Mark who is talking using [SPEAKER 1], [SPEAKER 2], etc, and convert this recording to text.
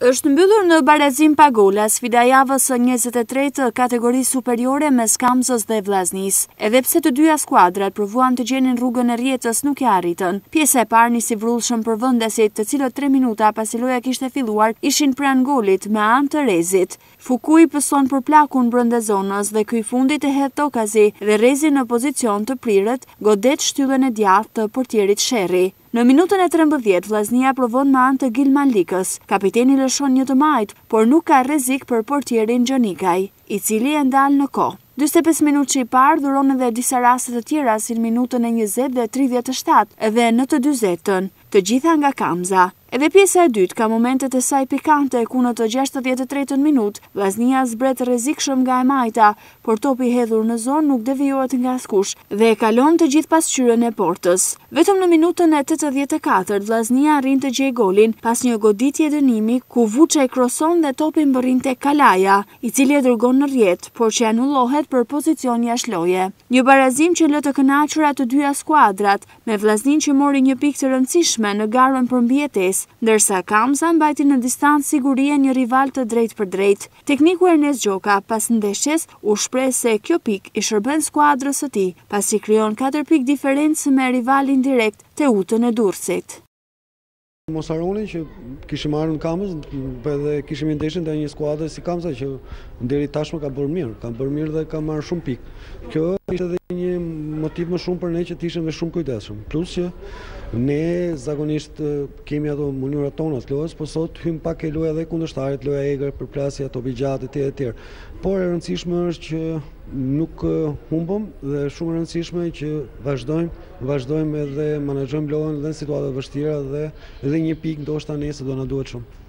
[SPEAKER 1] Është mbyllur në barazim pa gola sfida e javës së 23 të kategorisë superiore mes Kamzës dhe Vllaznisë. Edhe pse të dyja skuadrat provuan të gjenin rrugën e rrjetës nuk ia arritën. Pjesa e parë nisi vrullshëm për vendasit, të cilët tre minuta pasi loja kishte filluar ishin pranë golit me anë të Rezit. Fukui pason për Plakun brenda zonës dhe ky i fundit e hedh tokazi dhe Rezi në pozicion të pjerrët, godet shtyllën e djathtë të portierit Sherri. Në minutën e trembëdhjetë Vllaznia provon me anë të Gilman Likës, kapiteni lëshon një të majtë, por nuk ka rrezik për portierin Gjonikaj, i cili e ndal në kohë. Dyzet e pesë minutëshi i parë dhuron edhe disa raste të tjera si në minutën e njëzetë dhe tridhjetë e shtatë dhe në të dyzetën, të gjitha nga Kamza. Edhe pjesa e dytë ka momentet e saj pikante ku në të gjashtëdhjetë e tretën minutë Vllaznia zbret rrezikshëm nga e majta, por topi i hedhur në zonë nuk devijohet nga askush dhe e kalon të gjithë pasqyrën e portës. Vetëm në minutën e tetëdhjetë e katërt Vllaznia arrin të gjejë golin pas një goditje dënimi ku Vuçaj kroson dhe topi mbërrin tek Kalaja, i cili e dërgon në rrjetë, por që anullohet për pozicion jashtë loje. Një barazim që lë të kënaqura të dyja skuadrat, me Vllazninë që mori një pikë të rëndësishme në garën për mbijetesë, ndërsa Kamza mbajti në distancë sigurie një rival të drejtpërdrejtë. Tekniku Ernest Gjoka pas ndeshjes u shpreh se kjo pikë i shërben skuadrës së tij, pasi krijon katër pikë diferencë me rivalin direkt, Teutën e Durrësit.
[SPEAKER 2] Mos harroni që kishim ardhur në Kamëz dhe kishim një ndeshje ndaj një skuadre si Kamza që deri tashmë ka bërë mirë, ka bërë mirë dhe ka marrë shumë pikë. Kjo ishte edhe një motiv më shumë për ne që të ishim dhe shumë të kujdesshëm. Plus që ne zakonisht Kemi ato mënyrat tona të lojës, po sot hymë pak te loja e kundërshtarit, loja e egër, përplasja, topi i gjatë, etj. etj. Por e rëndësishme është që nuk humbëm dhe shumë e rëndësishme që vazhdojmë, vazhdojmë edhe manaxhojmë lojën dhe në situata të vështira dhe edhe një pikë ndoshta nesër do na duhet shumë.